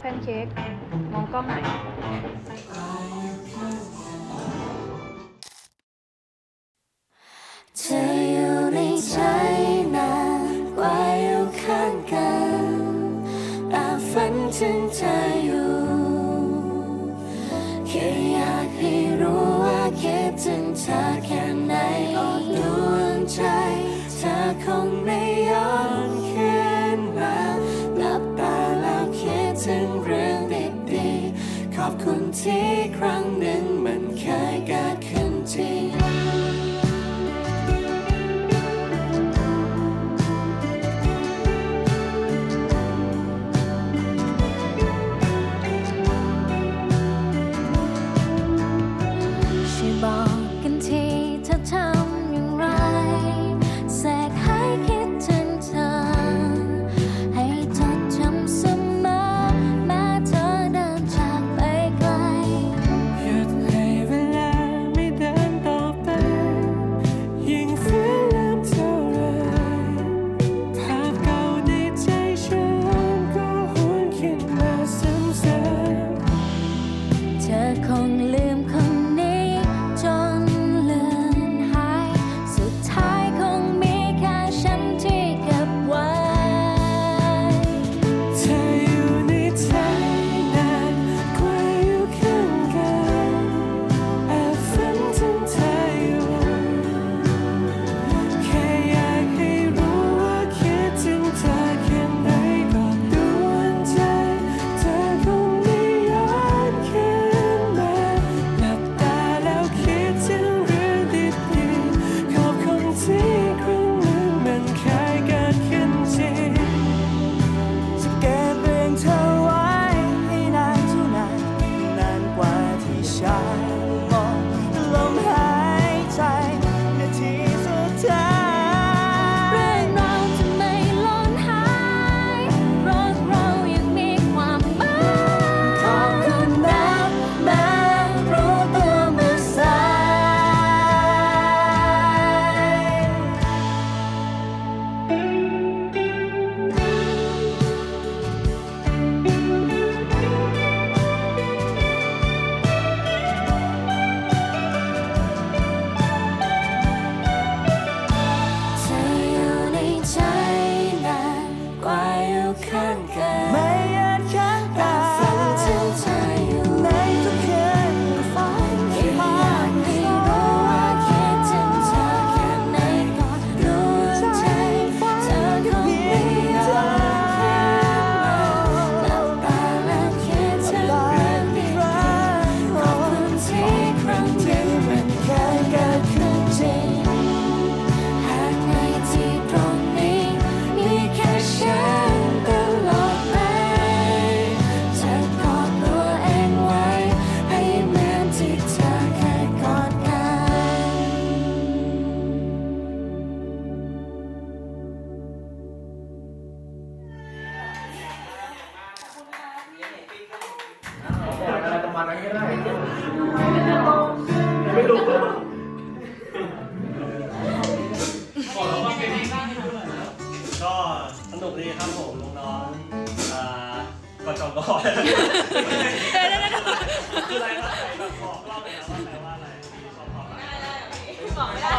แพนเค้กมองกล้องหนเธออยู่ในใจนานกว่อยู่ข้างกันอาฝันถึงเธออยู่แค่อยากให้รู้ว่าคิดถึงเธอแค่ไหนอดดวงใจ เธอคงไม่ ที่ครั้งหนึ่งมันเคยเกิดขึ้น 看看。 ก็ได้ไม่รู้บอกแล้วว่าป็นไงบ้างก็สนุกดีครับผมน้องๆอ่จงคืออะไรครับบอกเล่าหน่อยว่าแปลว่อะไรบอกไม่ได้